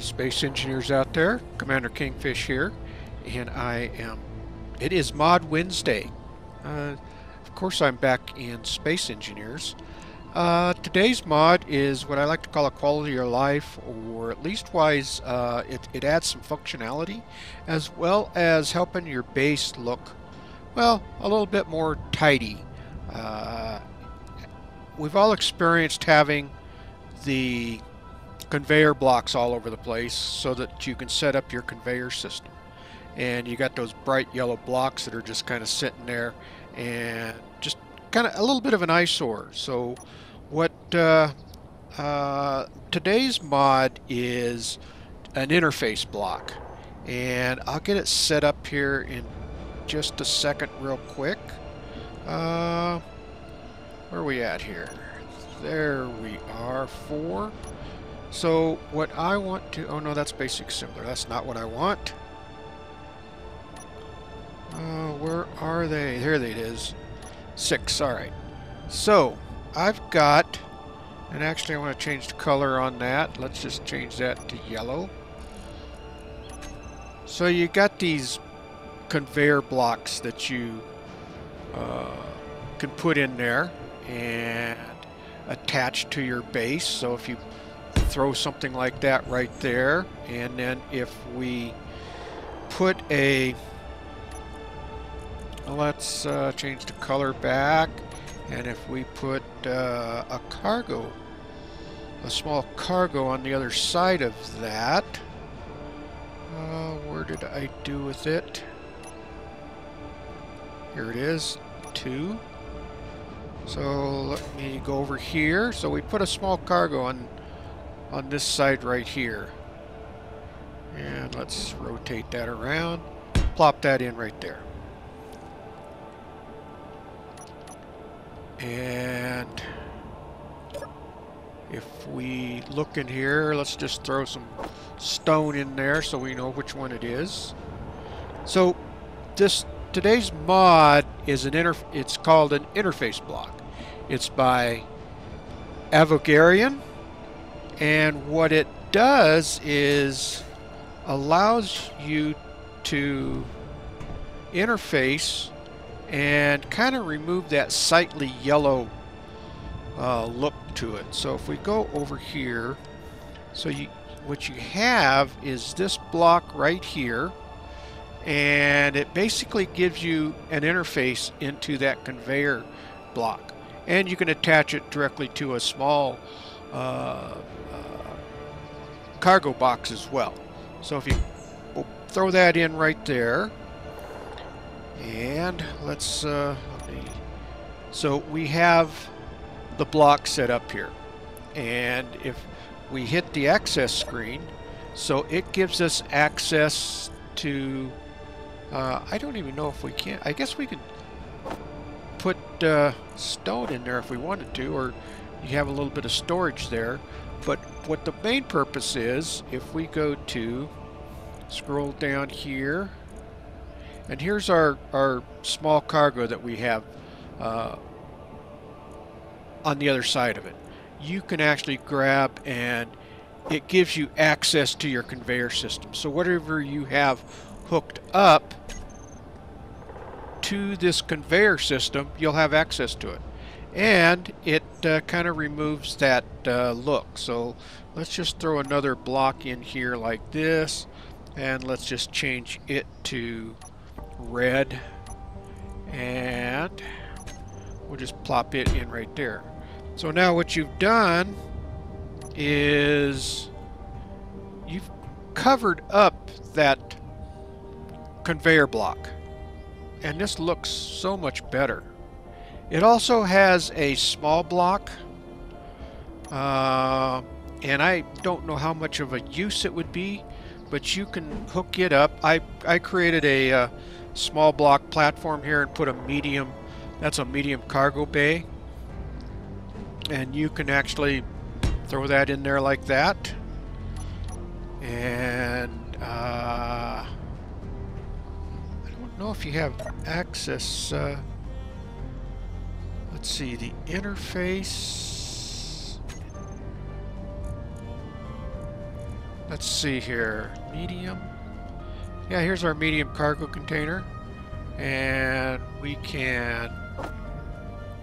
space engineers out there. Commander Kingfish here, and I am. It is Mod Wednesday. Uh, of course, I'm back in Space Engineers. Uh, today's mod is what I like to call a quality of life, or at least wise, uh, it, it adds some functionality, as well as helping your base look, well, a little bit more tidy. Uh, we've all experienced having the conveyor blocks all over the place so that you can set up your conveyor system. And you got those bright yellow blocks that are just kind of sitting there and just kind of a little bit of an eyesore. So what uh, uh, today's mod is an interface block. And I'll get it set up here in just a second real quick. Uh, where are we at here? There we are, four. So what I want to, oh no, that's basic similar. That's not what I want. Uh, where are they? Here they it is. Six, all right. So I've got, and actually I want to change the color on that. Let's just change that to yellow. So you got these conveyor blocks that you uh, can put in there and attach to your base. So if you throw something like that right there. And then if we put a, let's uh, change the color back. And if we put uh, a cargo, a small cargo on the other side of that, uh, where did I do with it? Here it is, two. So let me go over here. So we put a small cargo on on this side right here. And let's rotate that around. Plop that in right there. And if we look in here, let's just throw some stone in there so we know which one it is. So this today's mod is an inter it's called an interface block. It's by AViegarien and what it does is allows you to interface and kind of remove that sightly yellow uh, look to it. So if we go over here, so you what you have is this block right here and it basically gives you an interface into that conveyor block and you can attach it directly to a small cargo box as well. So if you throw that in right there, and let's, uh, let me, so we have the block set up here. And if we hit the access screen, so it gives us access to, uh, I don't even know if we can, I guess we could put uh, stone in there if we wanted to, or you have a little bit of storage there. But what the main purpose is, if we go to, scroll down here, and here's our, our small cargo that we have uh, on the other side of it. You can actually grab and it gives you access to your conveyor system. So whatever you have hooked up to this conveyor system, you'll have access to it and it uh, kind of removes that uh, look. So let's just throw another block in here like this and let's just change it to red. And we'll just plop it in right there. So now what you've done is you've covered up that conveyor block. And this looks so much better it also has a small block, uh, and I don't know how much of a use it would be, but you can hook it up. I, I created a uh, small block platform here and put a medium, that's a medium cargo bay, and you can actually throw that in there like that. And uh, I don't know if you have access. Let's see, the interface. Let's let's see here. Medium. Yeah, here's our medium cargo container. And we can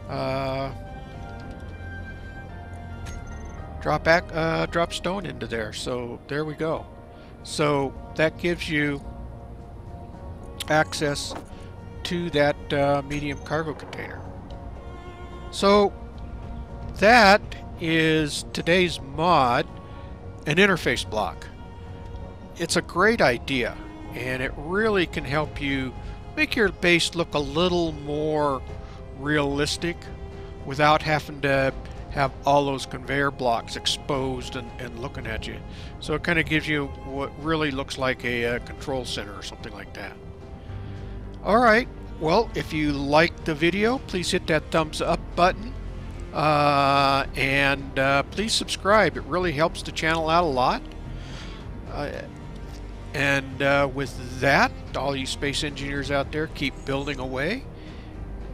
uh, drop back, uh, drop stone into there. So there we go. So that gives you access to that uh, medium cargo container. So that is today's mod, an interface block. It's a great idea and it really can help you make your base look a little more realistic without having to have all those conveyor blocks exposed and, and looking at you. So it kind of gives you what really looks like a, a control center or something like that. Alright, well if you liked the video please hit that thumbs up button uh, and uh, please subscribe. It really helps the channel out a lot. Uh, and uh, with that, all you space engineers out there, keep building away.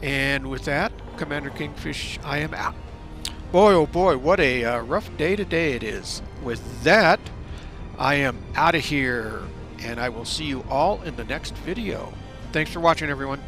And with that, Commander Kingfish, I am out. Boy, oh boy, what a uh, rough day today it is. With that, I am out of here, and I will see you all in the next video. Thanks for watching, everyone.